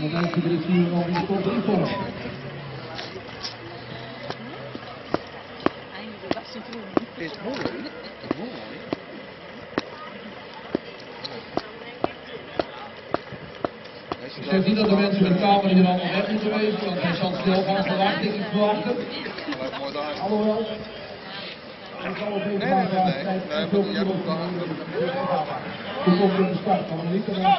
En dan mensen er is hier nog in de top 3 voor. Is mooi. Is mooi. Ik zeg niet dat de mensen met de camera hier allemaal weg moeten wezen, want hij zal snel gaan verwachten, ik verwachten. Alhoewel. Ik zal op deze Nee, nee, nee, nee. jij moet op Toen komt er de start van de liter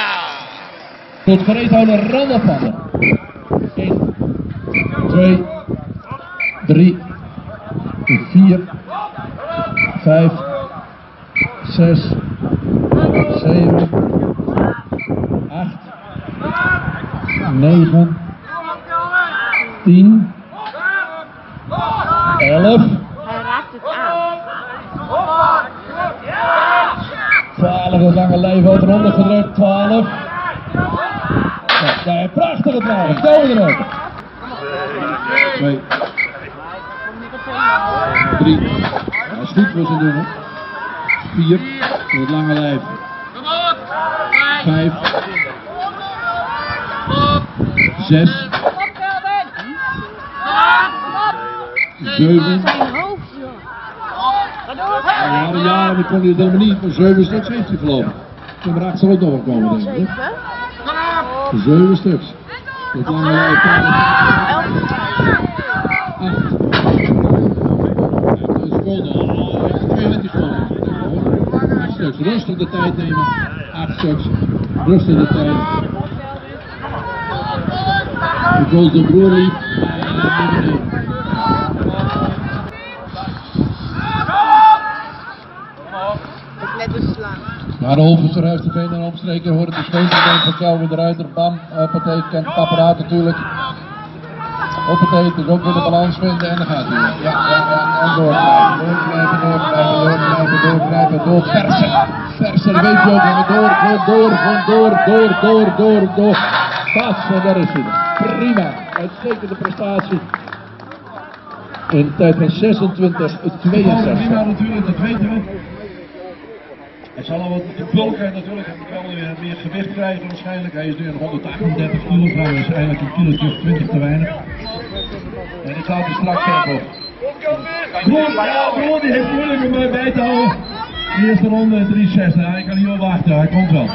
Tot gereed houden, ran oppakken. 1, 2, 3, 4, 5, 6, 7, 8, 9, 10, 11, Hij raakt het aan. 12, het lange lijf uit eronder gedrukt, 12. Prachtige 12, stel we eruit. 2, 3, dat is goed voor zijn doen. 4, het lange lijf. 5, 6, 7, Zijn hoofd, joh. Ja, die kon hij het helemaal niet, maar 7 stuks heeft hij. Nummer 8 zal ook nog wel komen, denk ik. 7 stuks. Dat lange lijf, 8. Een seconde, oh, hij heeft twee met die seconden. 8 stuks, rustig de tijd nemen. 8 stuks, rustig de tijd. De Golden Broer. Maar de heeft de benen omstreken, hoort het de schoonste van Kelvin de Ruiter, bam, hoppatee, kent het apparaat natuurlijk. Hoppatee, dus ook weer de balans vinden en dan gaat hij weer. Ja, ja, ja, en doorblijven, doorblijven, doorblijven, doorblijven, door, persen, persen, weet je ook, maar door, gewoon door, gewoon door, door, door, door, door. Pas, en is hij. Prima, uitstekende prestatie. In tijd van 26, 62. Prima natuurlijk, dat weten we. Hij zal al wat bulken natuurlijk, hij moet wel weer meer gewicht krijgen waarschijnlijk. Hij is nu een 138 kilogram, is eigenlijk een of 20 te weinig. En ik gaat hij straks tempo. Broer, ja, broer, die heeft moeilijk om mij bij te houden. De eerste ronde 360, hij kan niet wel wachten, hij komt wel.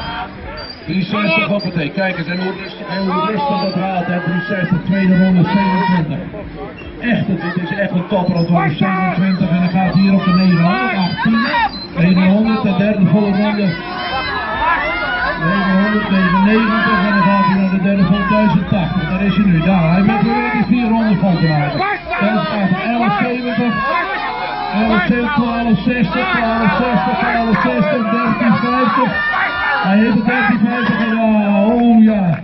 360 hoppatee, kijk eens, en hoe rustig, rustig dat gaat, hè, 360, tweede ronde 27. Echt, dit is echt een topper, het wordt 27 en dan gaat hier op de 900, 18, 900, de derde volle ronde. 900, 99 en dan gaat hij naar de derde volle 1080, daar is hij nu, daar, hij moet weer die vier ronden vol te maken. Dan staat 1170. 1160, 1260, 1260, 1260, 1350. Hij heeft het 1350 gedaan. Oh ja.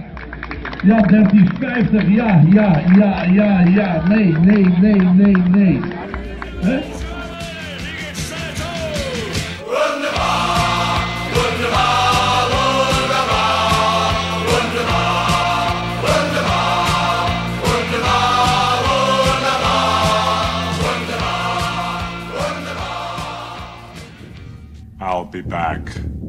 Ja, 1350. Ja, ja, ja, ja, ja. Nee, nee, nee, nee, nee. Be back.